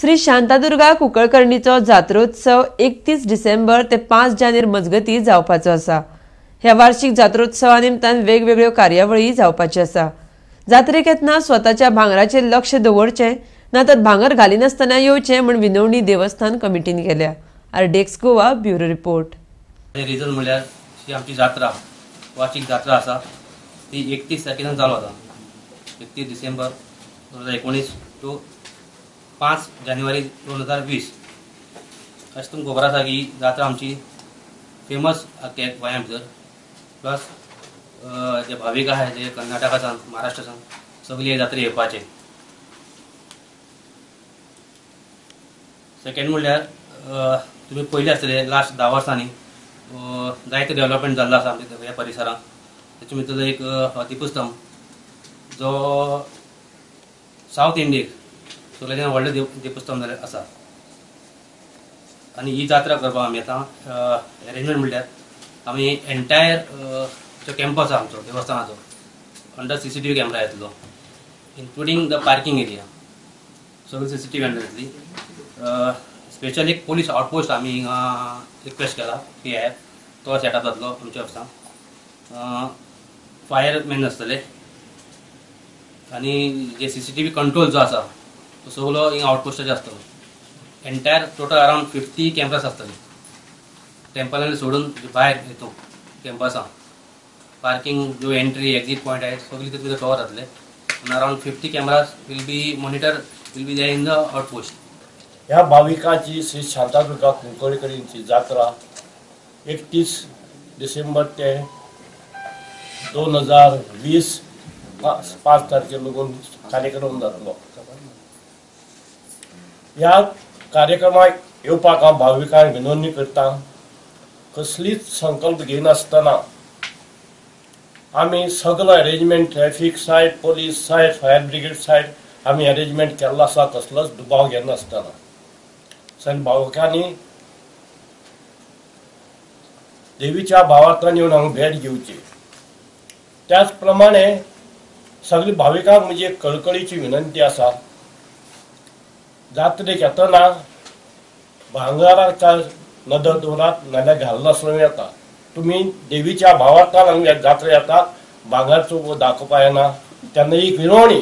श्री शांतादुर्गा कुंकळकर्णीचो जात्रोत्सव एकतीस डिसेंबर ते पांच जानेर मजगती जावपाचो आसा. ह्या वार्षिक जात्रोत्सवा निमतान वेगवेगळ्यो कार्यावळी जावपाच्यो आसा. जात्रेक येतना स्वताच्या भांगराचेर लक्ष दवरचें ना तर भांगर घालिनासतना येवचें म्हूण विनवणी देवस्थान कमिटीन केल्या. RDX Goa bureau report. Region म्हणल्यार ही आमची जात्रा वार्षिक जात्रा आसा. ती एकतीस तारखेन चालू आसा. एकतीस डिसेंबर दोन हजार एकोणीस टू पांच जानेवारी दोन हजार वीस. अशें तुमकां खबर आसा ही जात्रा आमची फेमस आख्या गोंया भितर प्लस जे भाविक आहाय जे कर्नाटकासान महाराष्ट्रासान सगळी हे जात्रे येवपाचे सेकंड म्हणल्यार तुम्ही तुमी पयले आसतले लास्ट धा वर्सांनी जायते डेव्हलपमेंट जाल्लो आसा आमच्या ह्या परिसरांत. ताचे भितर एक अ, अतिपुस्तम जो सावथ इंडियेक सगळ्यांनी व्हडलें देव देवपुस्तम जालें आसा आनी ही जात्रा करपाक आमी आतां अरेंजमेंट म्हणल्यार आमी एन्टायर जो कॅम्पस आसा आमचो देवस्थानाचो under C C T V camera येतलो इन्क्लुडींग द पार्किंग एरिया सगळी C C T V under येतली स्पेशल एक पोलीस आउटपोस्ट आमी हिंगा रिक्वेस्ट केला पी आय तो सेटअप जातलो आमच्या ऑफिसांत फायरमॅन आसतले आनी जे C C T V control जो आसा तो सगळो हिंगा आउटपोस्टाचे आसतलो entire total around fifty campus आसतले टेम्पलांनी सोडून जे भायर येतो कॅम्पसां पार्किंग जो एंट्री एक्झिट पॉईंट आहे सगळी ते भितर कवर जातले आनी around fifty cameras will be monitor will be there in the outpost ह्या भाविकांची श्री शांतादुर्गा कुंकळकरींची जात्रा एकतीस डिसेंबर ते दोन हजार वीस पाच पाच तारखे लागून कार्यक्रम जातलो ह्या कार्यक्रमाक येवपाक हांव भाविकांक विनवणी करता कसलीच संकल्प घेनासतना आमी सगळो arrangement traffic side police side fire brigade side आमी अरेंजमेंट केल्लो आसा कसलोच दुबाव घेनासतना सण भाविकांनी देवीच्या भावार्थान येवन हांगा भेट घेवची. त्याच प्रमाणे सगळी भाविकांक म्हजी कळकळीची विनंती आसा. जात्रेक येतना काय नदर दवरात नाल्यार घालनासतना येता तुमी देवीच्या भावार्थान हांगा जात्रा येता भांगारचो दाखोवपा येना तेन्ना एक विनवणी